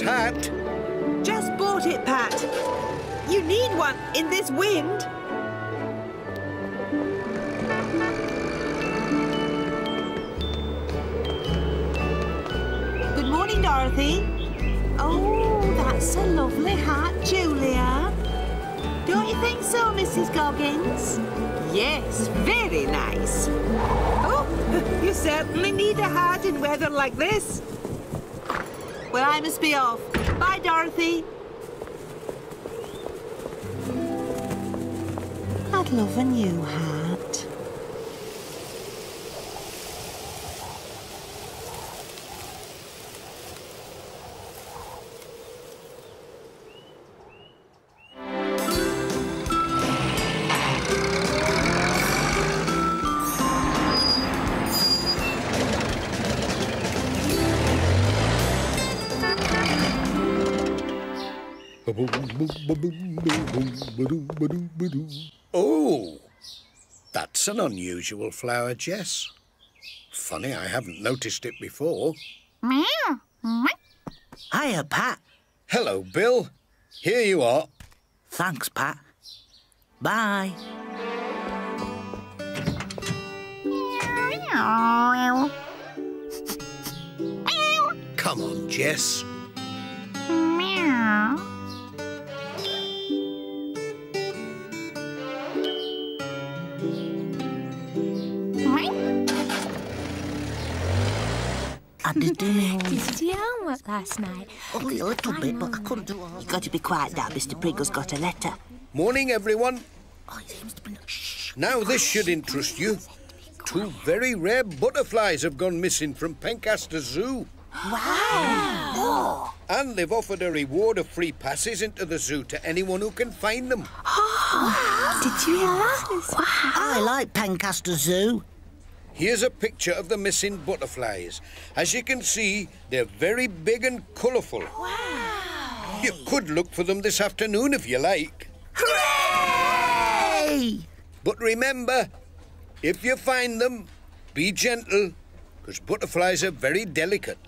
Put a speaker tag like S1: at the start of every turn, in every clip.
S1: hat.
S2: Just bought it, Pat. You need one in this wind. Good morning, Dorothy. Oh, that's a lovely hat, Julia. Don't you think so, Mrs. Goggins? Yes, very nice. Oh, you certainly need a hat in weather like this. Well, I must be off. Bye, Dorothy. I'd love a new hat.
S1: Oh, that's an unusual flower, Jess. Funny, I haven't noticed it before.
S3: Hiya, Pat.
S1: Hello, Bill. Here you are.
S3: Thanks, Pat. Bye.
S1: Come on, Jess.
S3: I did do
S4: Did your homework last night?
S3: Oh, only a little bit, but I couldn't do all. You've got to be quiet now. Mr. Pringle's got a letter.
S1: Morning, everyone.
S3: Oh, he seems to be. Shh.
S1: Now, this should interest you. Two very rare butterflies have gone missing from Pencaster Zoo.
S3: Oh,
S1: And they've offered a reward of free passes into the zoo to anyone who can find them. Wow!
S4: Did you hear that? Wow.
S3: I like Pencaster Zoo.
S1: Here's a picture of the missing butterflies. As you can see, they're very big and colourful. Wow. You could look for them this afternoon if you like.
S3: Hooray!
S1: But remember, if you find them, be gentle, because butterflies are very delicate.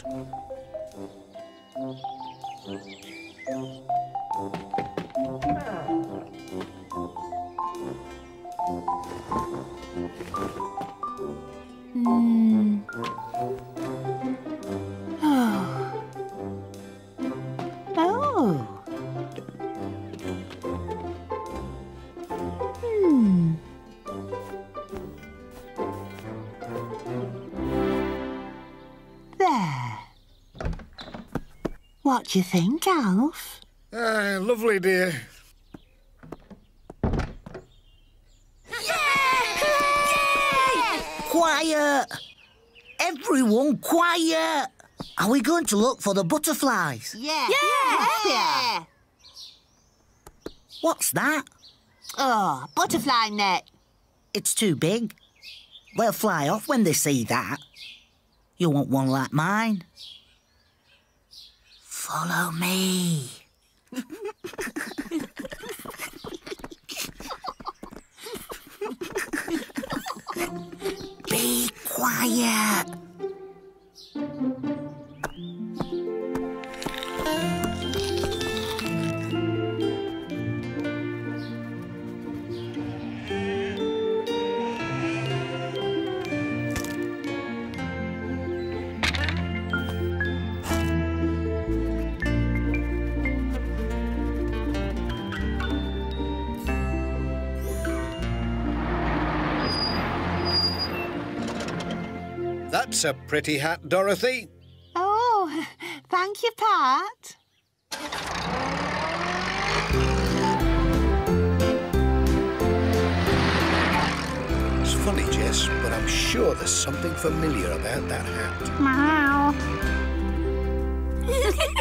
S2: What do you think, Alf?
S1: Ah, lovely, dear.
S3: Quiet! Everyone, quiet! Are we going to look for the butterflies?
S2: Yeah.
S4: Yeah. yeah.
S3: What's that?
S2: Oh, butterfly net.
S3: It's too big. They'll fly off when they see that. You want one like mine? Follow me. Be quiet.
S1: That's a pretty hat, Dorothy.
S2: Oh, thank you, Pat.
S1: It's funny, Jess, but I'm sure there's something familiar about that hat.
S4: Meow.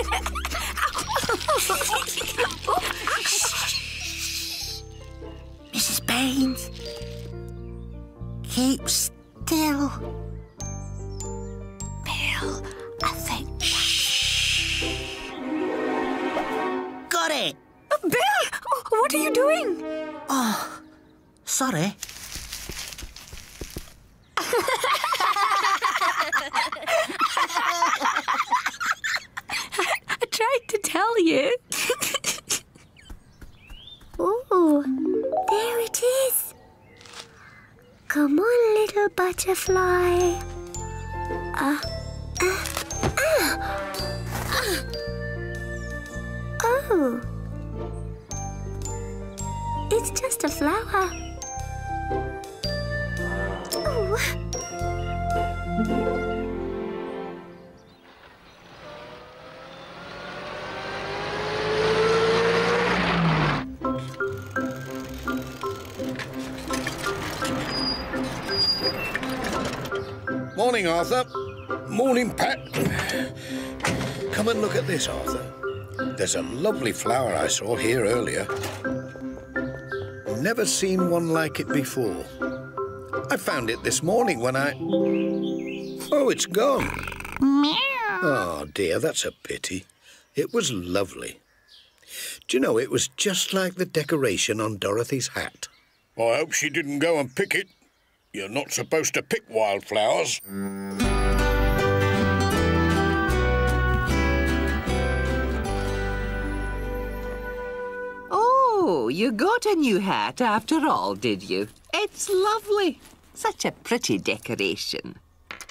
S1: Morning, Arthur. Morning, Pat. Come and look at this, Arthur. There's a lovely flower I saw here earlier. Never seen one like it before. I found it this morning when I... Oh, it's gone. Meow. Oh, dear, that's a pity. It was lovely. Do you know, it was just like the decoration on Dorothy's hat. I hope she didn't go and pick it. You're not supposed to pick wildflowers.
S2: Oh, you got a new hat after all, did you? It's lovely. Such a pretty decoration.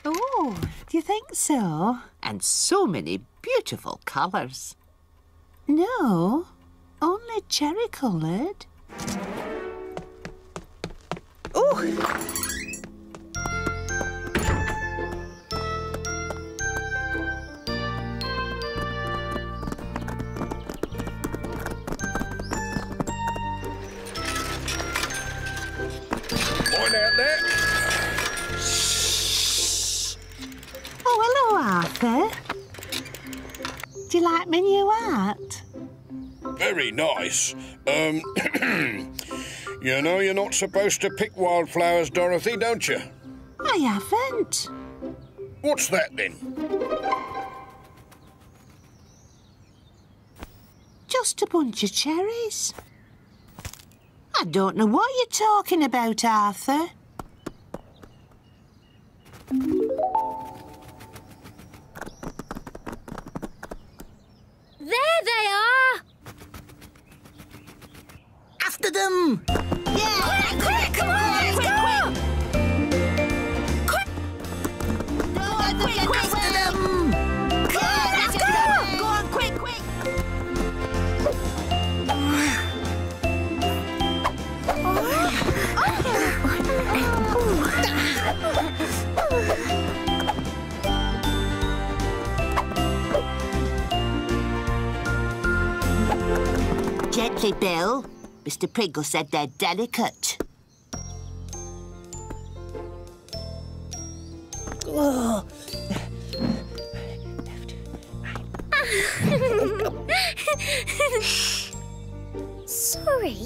S4: Oh, do you think so?
S2: And so many beautiful colours.
S4: No, only cherry coloured.
S2: Oh!
S1: Point out.
S4: Oh, hello, Arthur. Do you like my new art?
S1: Very nice. Um, you know you're not supposed to pick wildflowers, Dorothy, don't you?
S4: I haven't.
S1: What's that then?
S4: Just a bunch of cherries. I don't know what you're talking about, Arthur.
S5: There they are!
S3: After them!
S5: Quick, quick, come on!
S3: Quick, after them!
S5: Yeah, let's go!
S3: Go on, quick, quick!
S6: Gently, Bill. Mr. Pringle said they're delicate.
S5: Sorry,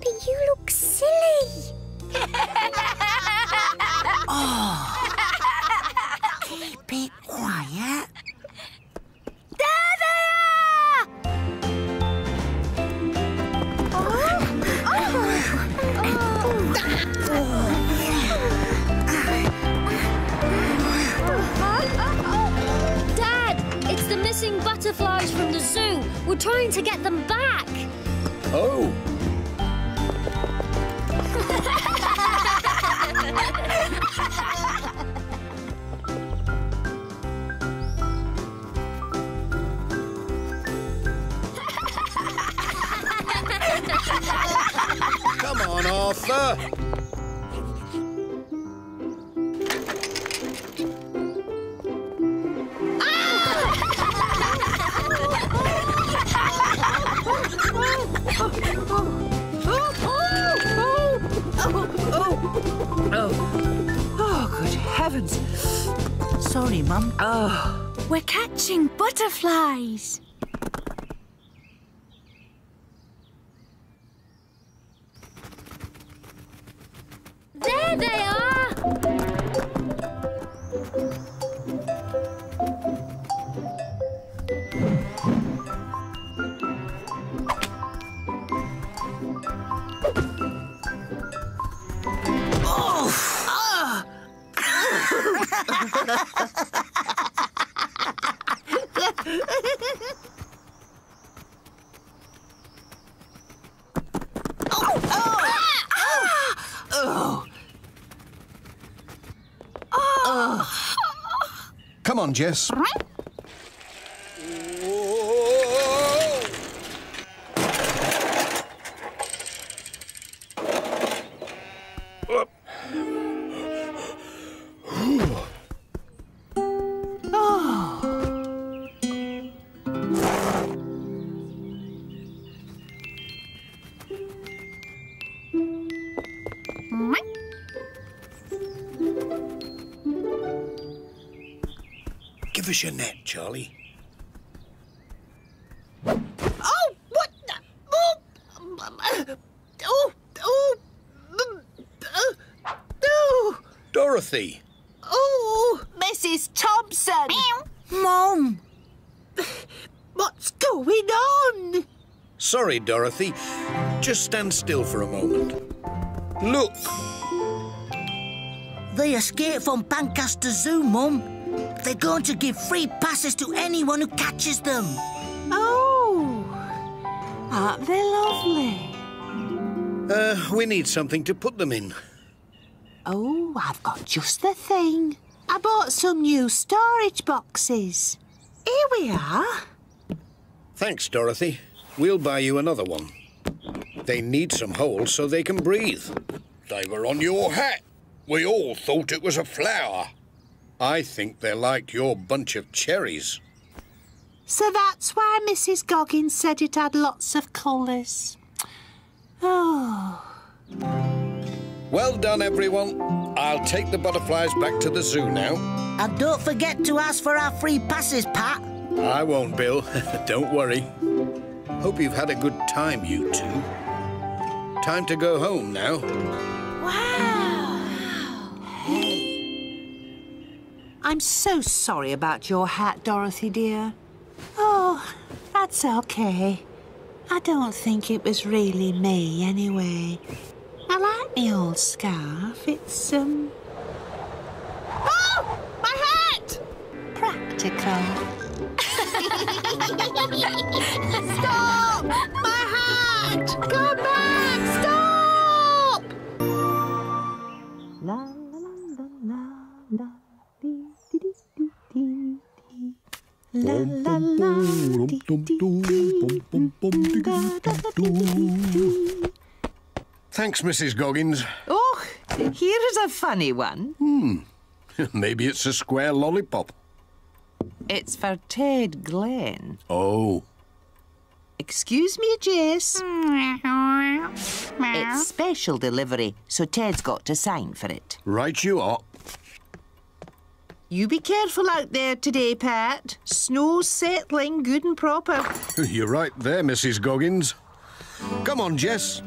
S5: but you look silly.
S3: Keep
S1: oh,
S2: heavens.
S3: Sorry, Mum.
S2: Oh,
S4: We're catching butterflies.
S7: There they are.
S1: Come on, Jess. Give us your net, Charlie.
S2: Oh, what? Oh, oh, oh, uh, oh,
S1: Dorothy!
S2: oh, Mrs. Thompson.
S3: Mum!
S2: What's going on?
S1: Sorry, Dorothy. Just stand still for a moment. Look!
S3: They escaped from Pencaster Zoo, Mum. They're going to give free passes to anyone who catches them.
S2: Oh, aren't they lovely?
S1: Uh, we need something to put them in.
S2: Oh, I've got just the thing. I bought some new storage boxes. Here we are.
S1: Thanks, Dorothy. We'll buy you another one. They need some holes so they can breathe. They were on your hat. We all thought it was a flower. I think they liked your bunch of cherries.
S2: So that's why Mrs. Goggins said it had lots of colours. Oh,
S1: Well done, everyone. I'll take the butterflies back to the zoo now.
S3: And don't forget to ask for our free passes, Pat.
S1: I won't, Bill. Don't worry. Hope you've had a good time, you two. Time to go home now.
S2: I'm so sorry about your hat, Dorothy dear. Oh, that's okay. I don't think it was really me anyway. I like my old scarf. It's, um. Oh! My hat! Practical. Stop! My hat! Come back! Stop! La la la la la
S1: Thanks, Mrs. Goggins.
S2: Oh, here is a funny one. Hmm.
S1: Maybe it's a square lollipop.
S2: It's for Ted Glen.
S1: Oh.
S2: Excuse me, Jess. It's special delivery, so Ted's got to sign for it.
S1: Right you are.
S2: You be careful out there today, Pat. Snow's settling good and proper.
S1: You're right there, Mrs. Goggins. Come on, Jess.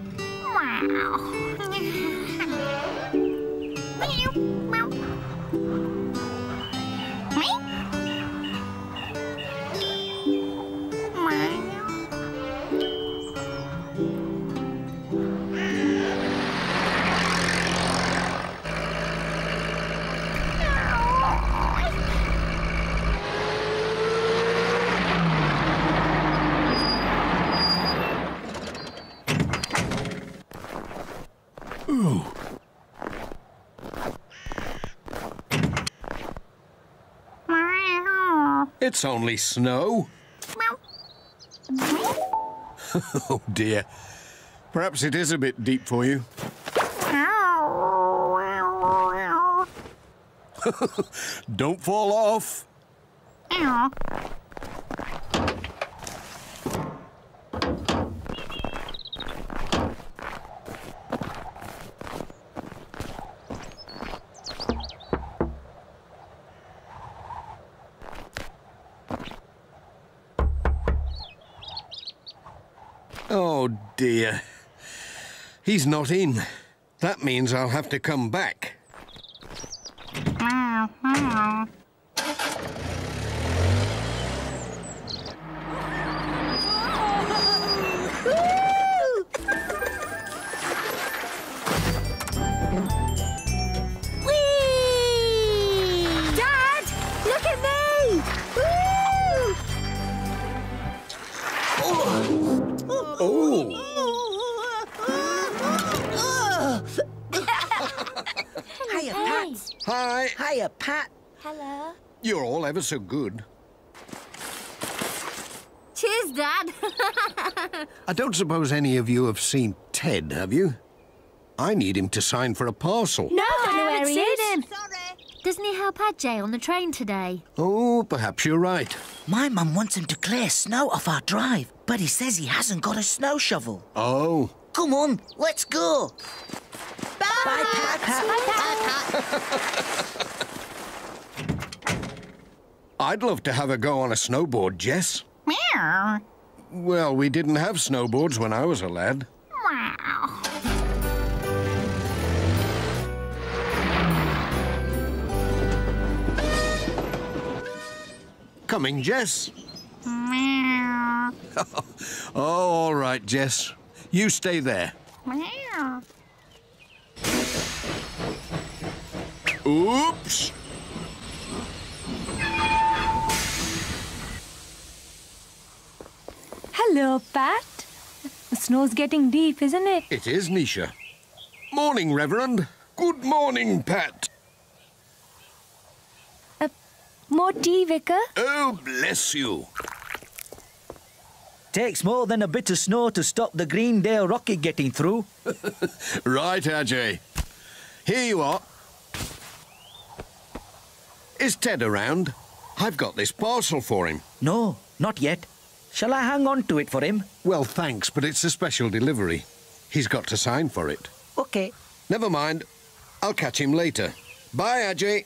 S1: It's only snow. oh dear. Perhaps it is a bit deep for you. Don't fall off. Dear. He's not in. That means I'll have to come back. Ever so good.
S7: Cheers, Dad.
S1: I don't suppose any of you have seen Ted, have you? I need him to sign for a parcel.
S7: no, I don't know where he is.
S2: Sorry.
S7: Doesn't he help Ajay on the train today?
S1: Oh, perhaps you're right.
S3: My mum wants him to clear snow off our drive, but he says he hasn't got a snow shovel.
S1: Oh,
S3: Come on, let's go. Bye, Pat.
S1: I'd love to have a go on a snowboard, Jess. Meow. Well, we didn't have snowboards when I was a lad. Coming, Jess. Meow. oh, all right, Jess. You stay there. Meow. Oops.
S8: Hello, Pat. The snow's getting deep, isn't it?
S1: It is, Nisha. Morning, Reverend. Good morning, Pat.
S8: Uh, more tea, Vicar?
S1: Oh, bless you.
S9: Takes more than a bit of snow to stop the Greendale rocket getting through.
S1: Right, Ajay. Here you are. Is Ted around? I've got this parcel for him.
S9: No, not yet. Shall I hang on to it for him?
S1: Well, thanks, but it's a special delivery. He's got to sign for it.
S9: Okay.
S1: Never mind. I'll catch him later. Bye, Ajay.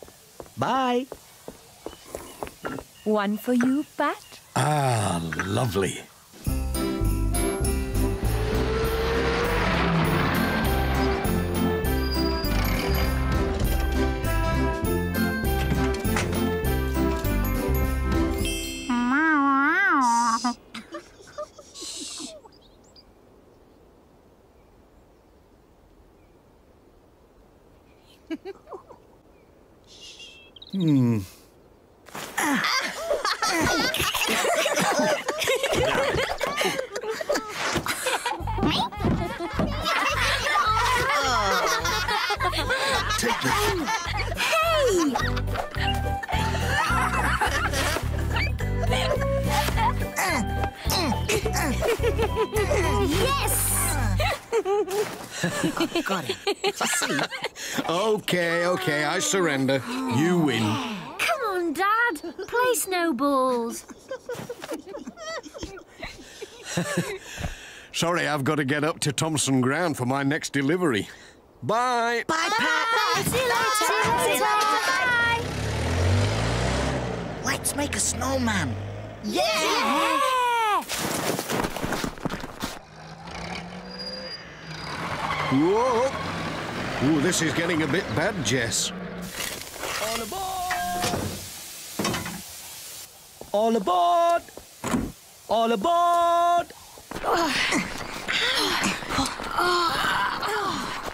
S9: Bye.
S8: One for you, Pat.
S1: Ah, lovely. Take this.
S3: Got it.
S1: Okay, okay, I surrender. You win.
S7: Come on, Dad. Play snowballs.
S1: Sorry, I've got to get up to Thompson Ground for my next delivery. Bye.
S3: Bye, Pat.
S7: See you later. See you later.
S3: Let's make a snowman.
S7: Yeah.
S1: Whoa. Ooh, this is getting a bit bad, Jess.
S9: All aboard! All aboard! All aboard! Oh,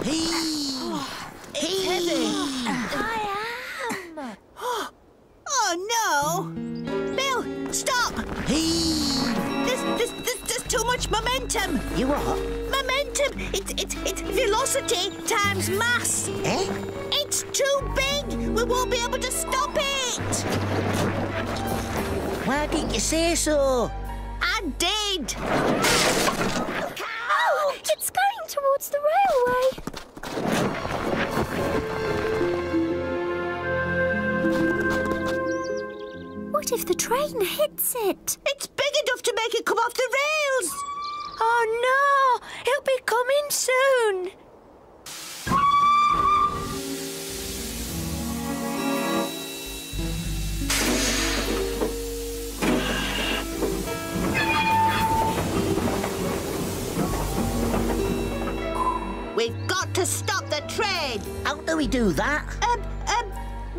S9: Hey! It's heavy! I am!
S2: Oh, no. Bill, stop. There's, there's, there's, there's too much momentum.
S3: You what?
S2: Momentum. It's, it's, it's velocity times mass.
S3: Eh?
S2: It's too big. We won't be able to stop it.
S3: Why didn't you say so?
S2: I did.
S7: Oh, it's going towards the railway. What if the train hits it?
S2: It's big enough to make it come off the rails.
S8: Oh no! It'll be coming soon.
S2: We've got to stop the train.
S3: How do we do that?
S2: Um, um,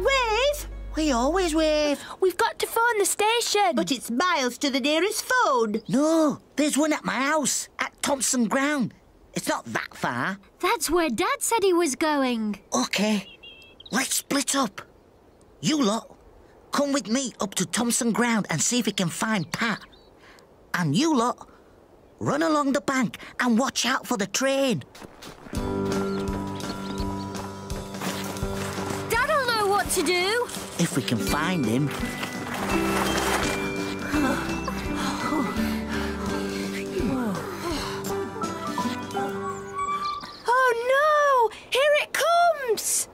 S2: wave.
S3: We always wave.
S8: We've got to phone the station.
S2: But it's miles to the nearest phone.
S3: No, there's one at my house, at Thompson Ground. It's not that far.
S7: That's where Dad said he was going.
S3: Okay, let's split up. You lot, come with me up to Thompson Ground and see if we can find Pat. And you lot, run along the bank and watch out for the train.
S7: Dad'll know what to do.
S3: If we can find him.
S8: Oh no! Here it comes!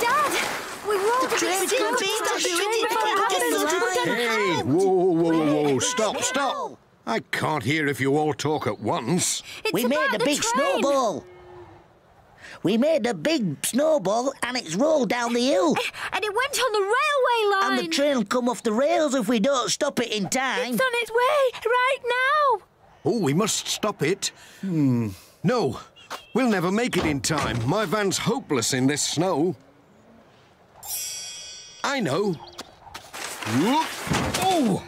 S7: Dad, we rolled the
S3: train's
S7: train.
S3: coming,
S7: Stop
S3: stop doing
S7: the
S3: it,
S7: train.
S3: get the line.
S1: Hey, whoa, whoa, whoa, whoa, stop, stop. I can't hear if you all talk at once.
S7: It's
S3: we
S7: about
S3: made a
S7: the
S3: big
S7: train.
S3: snowball. We made a big snowball and it's rolled down the hill.
S7: And it went on the railway line.
S3: And the train will come off the rails if we don't stop it in time.
S8: It's on its way right now!
S1: Oh, we must stop it. Hmm. No, we'll never make it in time. My van's hopeless in this snow. I know. Whoop. Oh!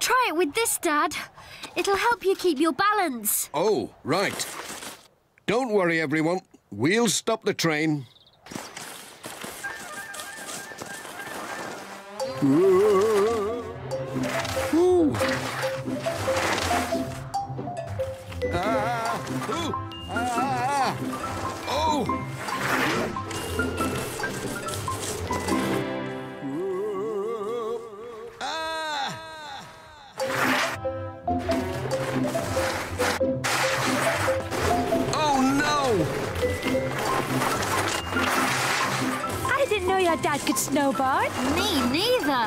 S7: Try it with this, Dad. It'll help you keep your balance.
S1: Oh, right. Don't worry, everyone. We'll stop the train. Ooh. Ah, ooh, ah, oh.
S8: I didn't know your dad could snowboard.
S7: Me neither.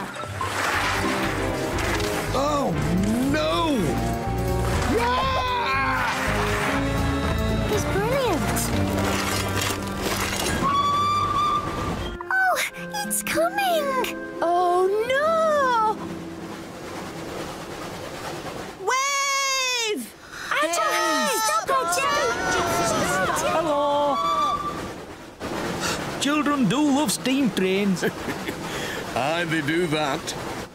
S1: Oh no! Ah!
S7: He's brilliant. Oh, it's coming.
S8: Oh no!
S6: Wave!
S7: Stop it, Joe.
S9: Hello. Children do love steam trains.
S1: Aye, they do that.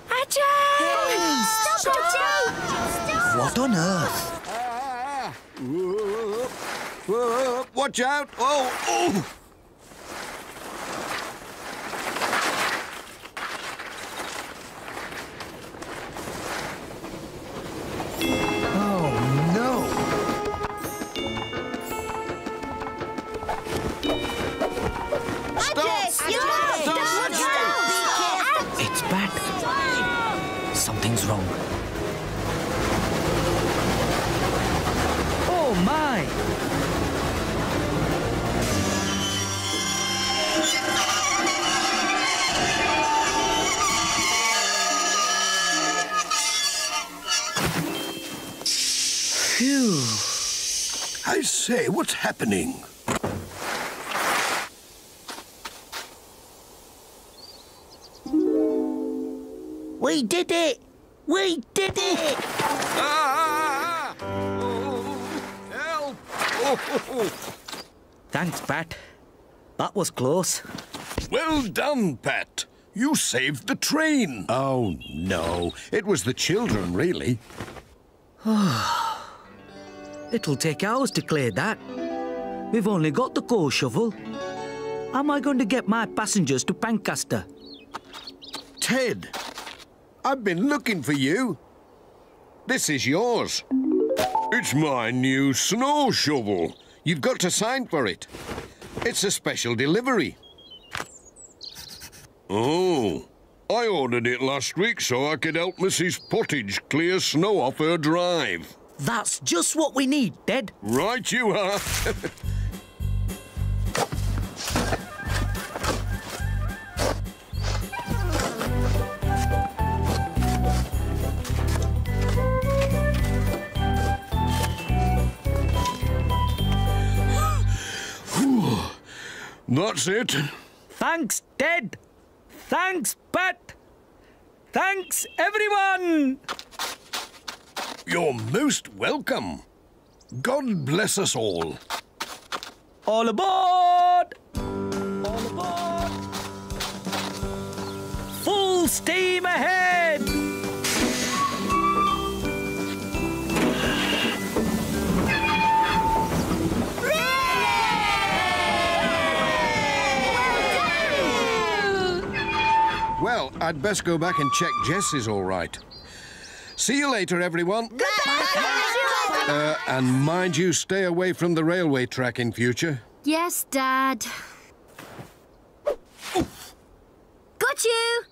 S8: Ajay!
S7: Stop it, Joe.
S3: What on earth?
S1: Ah! Whoop, whoop, Watch out! Oh! Oh say, what's happening?
S3: We did it! We did it!
S1: Ah! Oh, help! Oh,
S9: Thanks, Pat. That was close.
S1: well done, Pat. You saved the train. Oh, no. It was the children, really.
S9: It'll take hours to clear that. We've only got the coal shovel. How am I going to get my passengers to Pencaster?
S1: Ted, I've been looking for you. This is yours. It's my new snow shovel. You've got to sign for it. It's a special delivery. Oh, I ordered it last week so I could help Mrs. Pottage clear snow off her drive.
S9: That's just what we need, Ted.
S1: Right you are. That's it.
S9: Thanks, Ted. Thanks, Pat. Thanks, everyone.
S1: You're most welcome. God bless us all.
S9: All aboard! All aboard! Full steam ahead!
S1: Well, I'd best go back and check Jess is all right. See you later, everyone.
S7: Bye,
S10: Uh, and mind you, stay away from the railway track in future.
S7: Yes, Dad. Got you!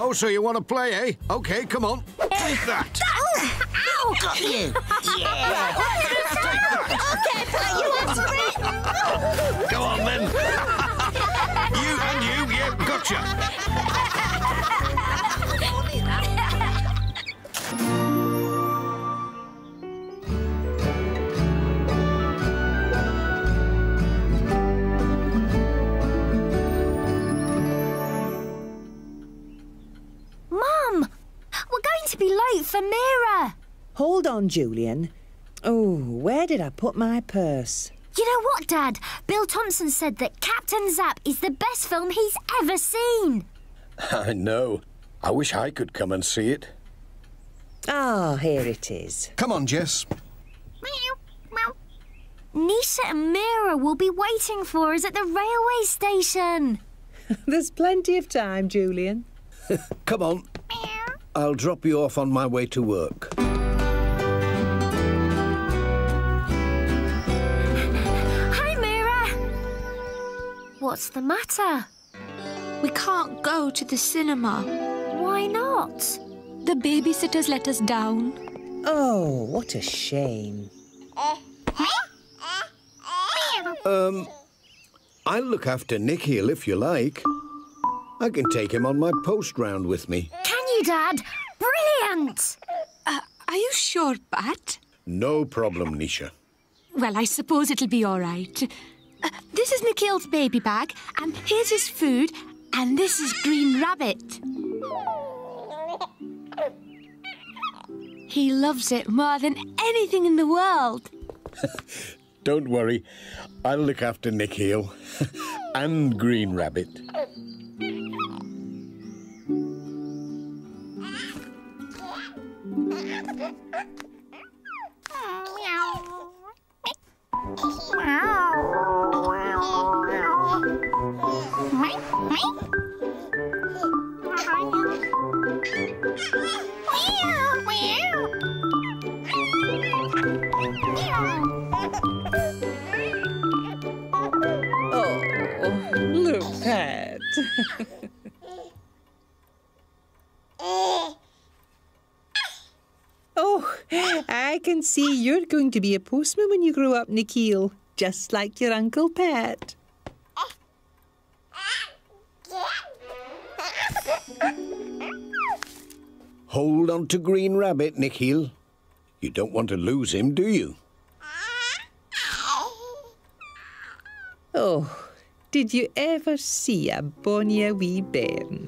S1: Oh, so you want to play, eh? OK, come on. Take that.
S3: Ow! Got you! Yeah!
S1: On,
S2: Julian. Oh, where did I put my purse?
S7: You know what, Dad? Bill Thompson said that Captain Zap is the best film he's ever seen.
S1: I know. I wish I could come and see it.
S2: Ah, here it is.
S10: Come on, Jess. Meow, meow.
S7: Nisha and Meera will be waiting for us at the railway station.
S2: There's plenty of time, Julian.
S1: Come on. I'll drop you off on my way to work.
S7: What's the matter?
S8: We can't go to the cinema.
S7: Why not?
S8: The babysitters let us down.
S2: Oh, what a shame.
S1: Um, I'll look after Nikhil if you like. I can take him on my post round with me.
S7: Can you, Dad? Brilliant!
S8: Uh, are you sure, Pat?
S1: No problem, Nisha.
S8: Well, I suppose it'll be all right. Uh, this is Nikhil's baby bag, and here's his food, and this is Green Rabbit. He loves it more than anything in the world.
S1: Don't worry. I'll look after Nikhil and Green Rabbit.
S2: Oh, look, Pat. oh, I can see you're going to be a postman when you grow up, Nikhil, just like your Uncle Pat.
S1: Hold on to Green Rabbit, Nikhil. You don't want to lose him, do you?
S2: Oh, did you ever see a bonnier wee bairn?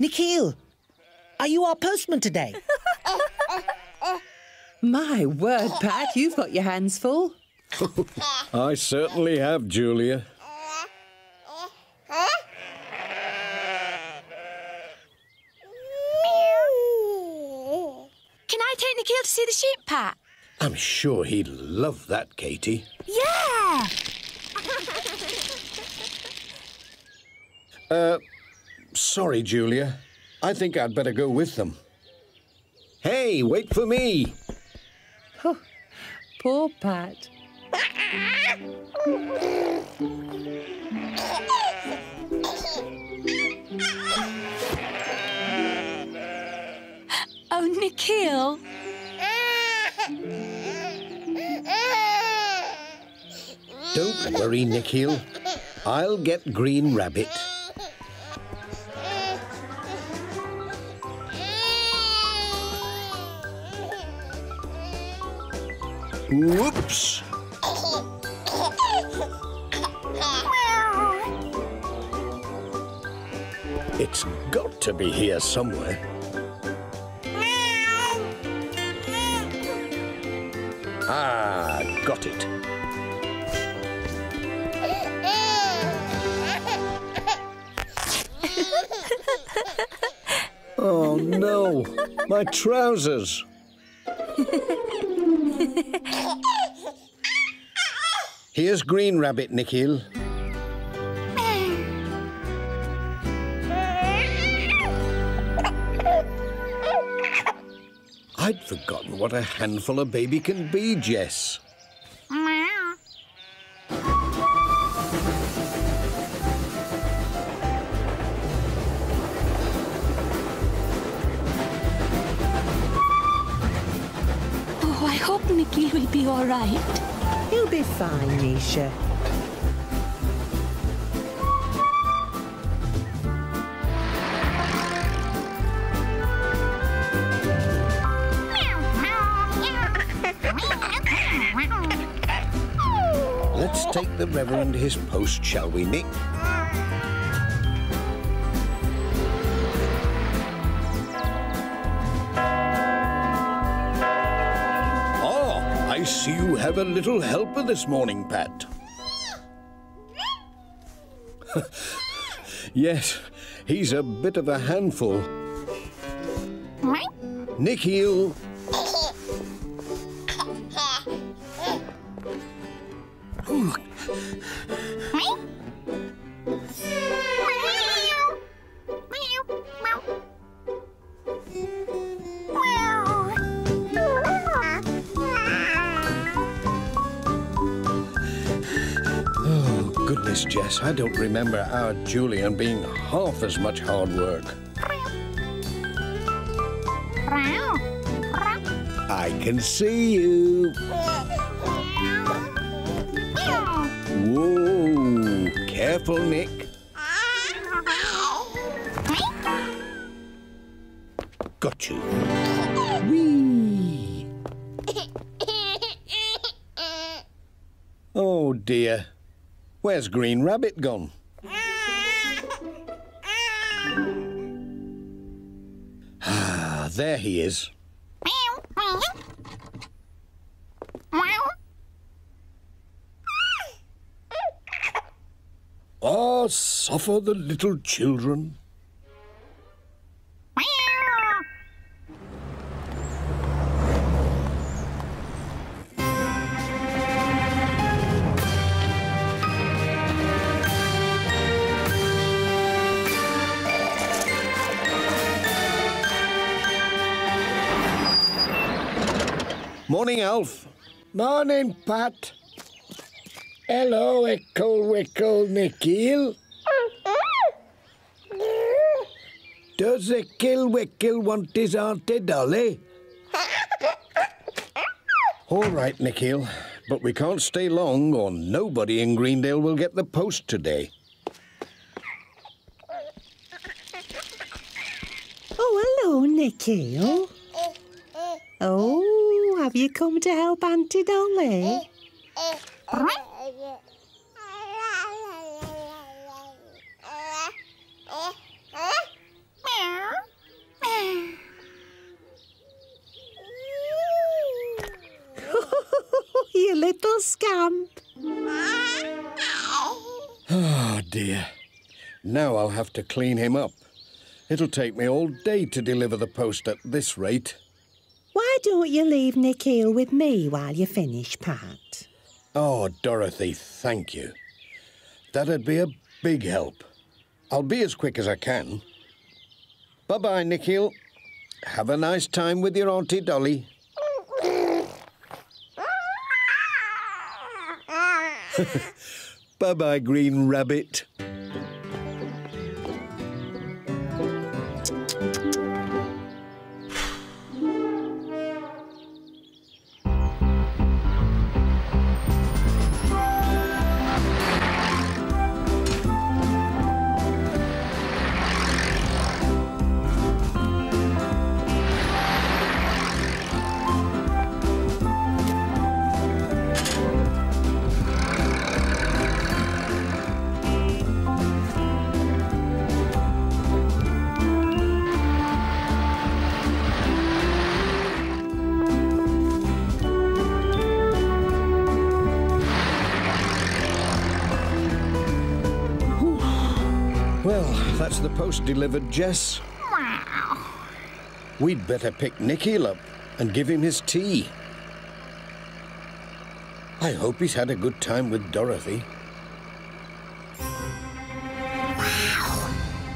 S3: Nikhil, are you our postman today?
S2: My word, Pat, you've got your hands full.
S1: I certainly have, Julia.
S8: Can I take Nikhil to see the sheep, Pat?
S1: I'm sure he'd love that, Katie.
S7: Yeah!
S1: Uh, sorry, Julia. I think I'd better go with them. Hey, wait for me.
S2: Poor Pat.
S8: Oh, Nikhil.
S1: Don't worry, Nikhil. I'll get Green Rabbit. Whoops! It's got to be here somewhere. Ah, got it. Oh no, my trousers. Here's Green Rabbit, Nikhil. I'd forgotten what a handful a baby can be, Jess.
S8: Oh, I hope Nikhil will be all right.
S2: Be fine, Nisha.
S1: Let's take the Reverend his post, shall we, Nick? A little helper this morning, Pat. yes, he's a bit of a handful. Nikhil, Oh, Jess, I don't remember our Julian being half as much hard work. I can see you. Whoa, careful, Nick. Got you. Whee! Oh dear. Where's Green Rabbit gone? Ah, there he is. Ah, suffer the little children. Morning, Pat. Hello, Ickle Wickle Nikhil. Does Ickle Wickle want his Auntie Dolly? All right, Nikhil, but we can't stay long or nobody in Greendale will get the post today.
S2: Oh, hello, Nikhil. Oh, have you come to help Auntie Dolly? you little scamp.
S1: Oh, dear. Now I'll have to clean him up. It'll take me all day to deliver the post at this rate.
S2: Why don't you leave Nikhil with me while you finish, Pat?
S1: Oh, Dorothy, thank you. That'd be a big help. I'll be as quick as I can. Bye-bye, Nikhil. Have a nice time with your Auntie Dolly. Bye-bye, Green Rabbit. Well, that's the post delivered, Jess. We'd better pick Nikhil up and give him his tea. I hope he's had a good time with Dorothy.
S7: Wow,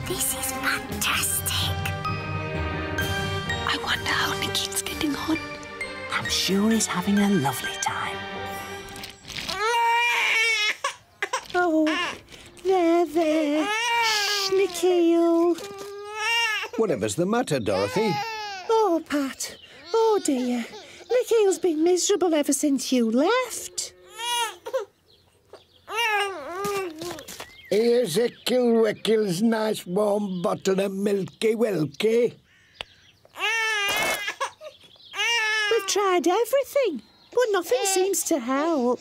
S7: this is fantastic.
S8: I wonder how Nikhil's getting on.
S2: I'm sure he's having a lovely time.
S1: Whatever's the matter, Dorothy?
S2: Oh, Pat. Oh, dear. Nikhil's been miserable ever since you left.
S1: Here's a Kilwickle's nice warm bottle of Milky Wilky.
S2: We've tried everything, but nothing seems to help.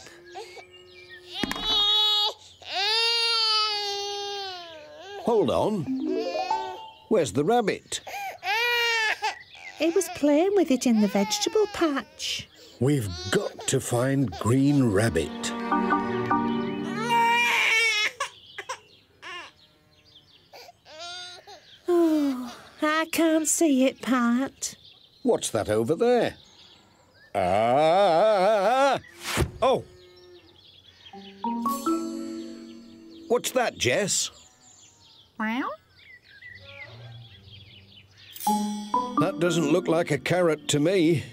S1: Hold on. Where's the rabbit?
S2: It was playing with it in the vegetable patch.
S1: We've got to find Green Rabbit.
S2: Oh, I can't see it, Pat.
S1: What's that over there? Ah! Oh! What's that, Jess? That doesn't look like a carrot to me.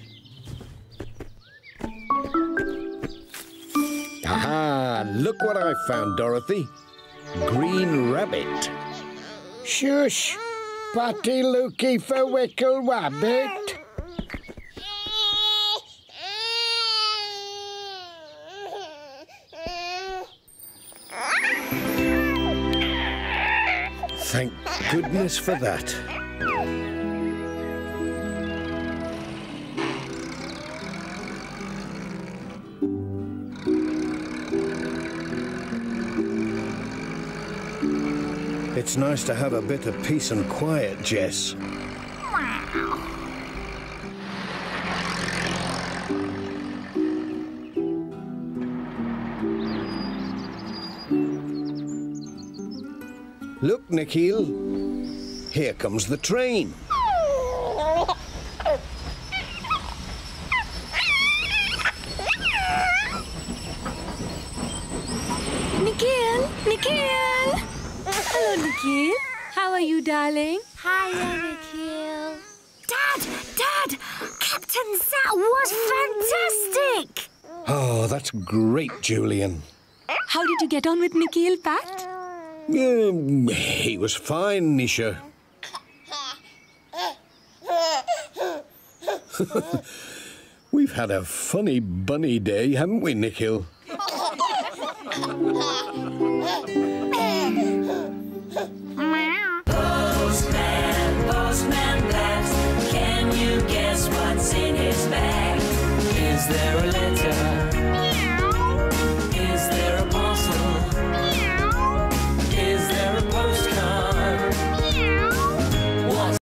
S1: Aha! Look what I found, Dorothy. Green rabbit. Shush! Patty looky for Wickle Wabbit. Thank goodness for that. It's nice to have a bit of peace and quiet, Jess. Look, Nikhil. Here comes the train.
S8: Nikhil! Nikhil! Hello, Nikhil. How are you, darling?
S7: Hi, Nikhil. Dad, Dad, Captain Zat was fantastic.
S1: Oh, that's great, Julian.
S8: How did you get on with Nikhil, Pat?
S1: Um, he was fine, Nisha. We've had a funny bunny day, haven't we, Nikhil?
S11: there a letter?